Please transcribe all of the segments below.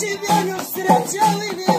тебя не встречал и не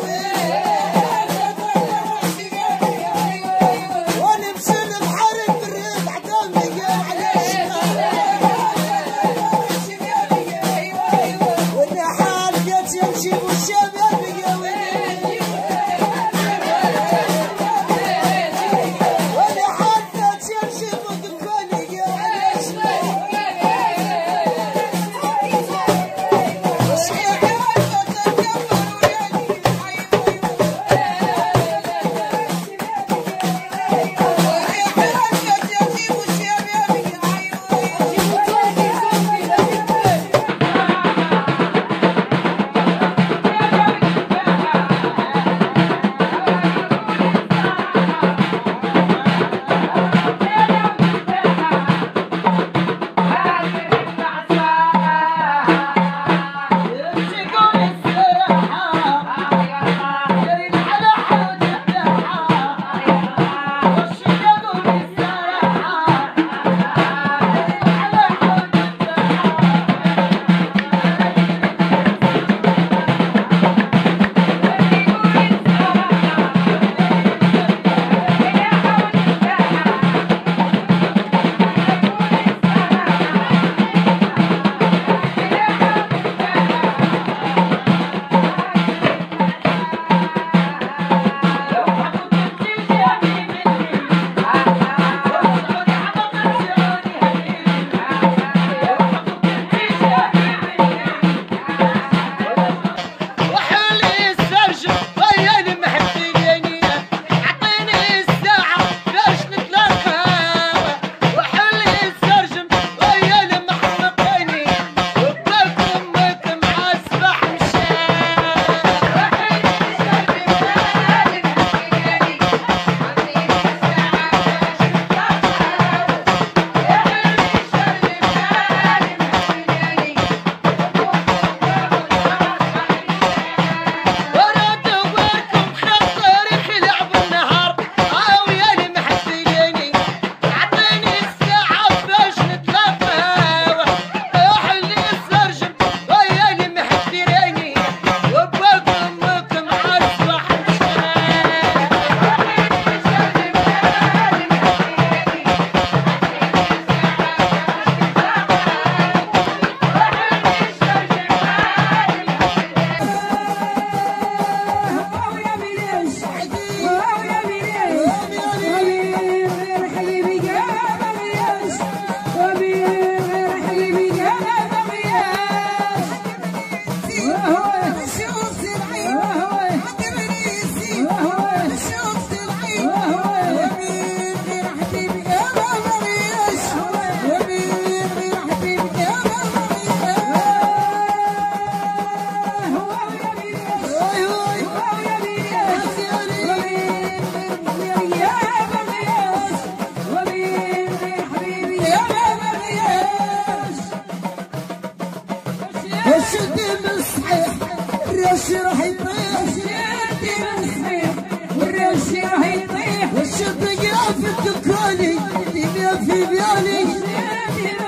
You.